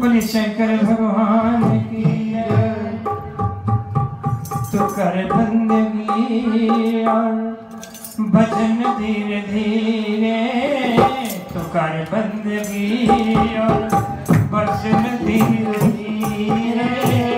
बोले शंकर भगवान की। तो कर बंदगी और भजन धीरे धीरे तो कर बंदगी और भजन धीरे धीरे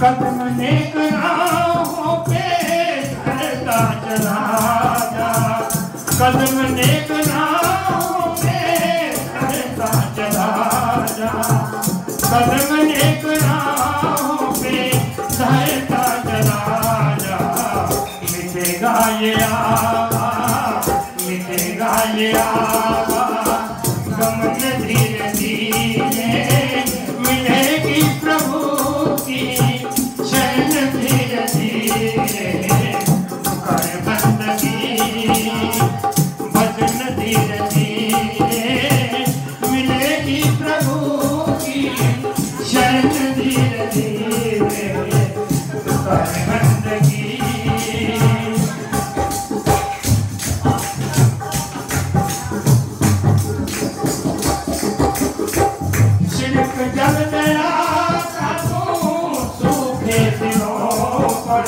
कदम नेक राहों पे चला जा कदम चलता चला जा। कदम नेक मिटेगा ये आवा मिटेगा ये आवा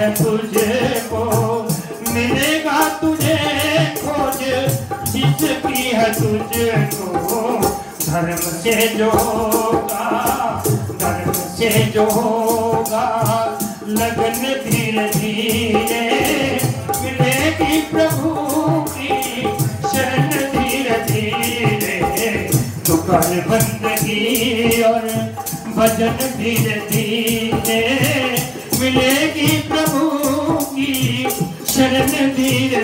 है तुझको मिलेगा तुझे खोज, जिसकी है तुझको धर्म से जो होगा, धर्म से जो होगा, लगन धीरे धीरे मिलेगी प्रभु की शरण धीरे धीरे। कर बंदगी और भजन धीरे धीरे मिलेगी तो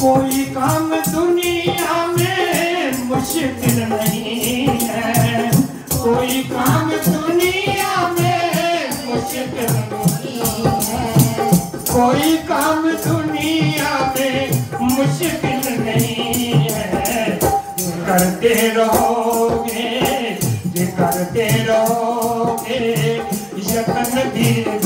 कोई काम दुनिया में मुश्किल नहीं है। कोई काम दुनिया में मुश्किल नहीं है। कोई काम करते रहोगे करते रहोगे यतन भी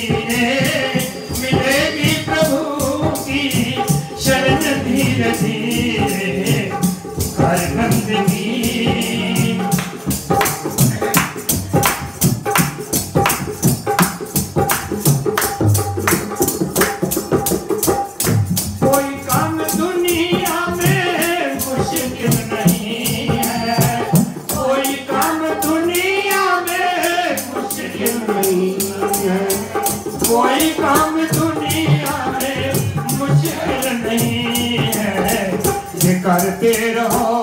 नहीं है कोई काम दुनिया में मुश्किल नहीं है। ये करते रहो।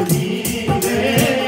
di